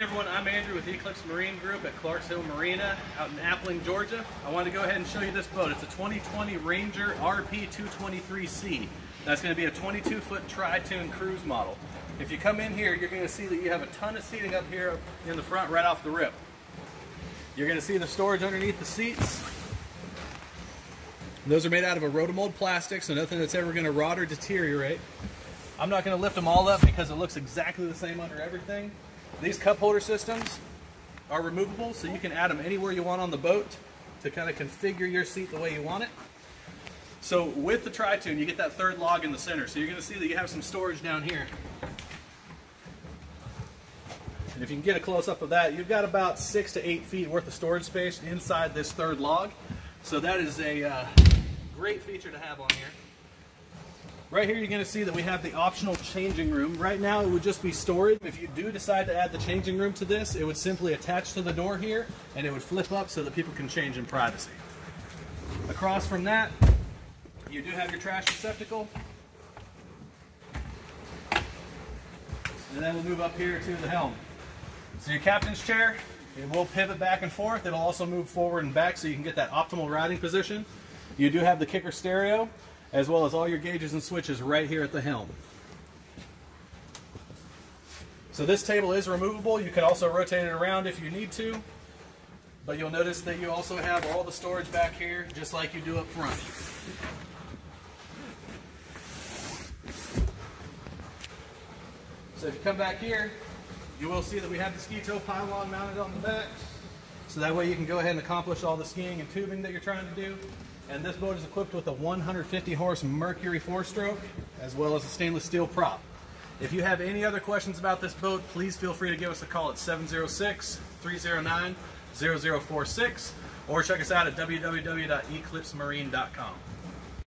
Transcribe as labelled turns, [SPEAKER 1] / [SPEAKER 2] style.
[SPEAKER 1] Hey everyone, I'm Andrew with Eclipse Marine Group at Clarks Hill Marina out in Appling, Georgia. I wanted to go ahead and show you this boat. It's a 2020 Ranger RP223C. That's going to be a 22 foot tri-toon cruise model. If you come in here, you're going to see that you have a ton of seating up here in the front right off the rip. You're going to see the storage underneath the seats. Those are made out of a rotomold plastic, so nothing that's ever going to rot or deteriorate. I'm not going to lift them all up because it looks exactly the same under everything. These cup holder systems are removable, so you can add them anywhere you want on the boat to kind of configure your seat the way you want it. So with the Tri-Toon, you get that third log in the center. So you're going to see that you have some storage down here. And if you can get a close-up of that, you've got about six to eight feet worth of storage space inside this third log. So that is a uh, great feature to have on here. Right here you're going to see that we have the optional changing room. Right now it would just be storage. If you do decide to add the changing room to this, it would simply attach to the door here and it would flip up so that people can change in privacy. Across from that, you do have your trash receptacle. And then we'll move up here to the helm. So your captain's chair, it will pivot back and forth. It'll also move forward and back so you can get that optimal riding position. You do have the kicker stereo as well as all your gauges and switches right here at the helm. So this table is removable. You can also rotate it around if you need to. But you'll notice that you also have all the storage back here, just like you do up front. So if you come back here, you will see that we have the ski pylon mounted on the back. So that way you can go ahead and accomplish all the skiing and tubing that you're trying to do. And this boat is equipped with a 150 horse Mercury four stroke, as well as a stainless steel prop. If you have any other questions about this boat, please feel free to give us a call at 706-309-0046 or check us out at www.eclipsemarine.com.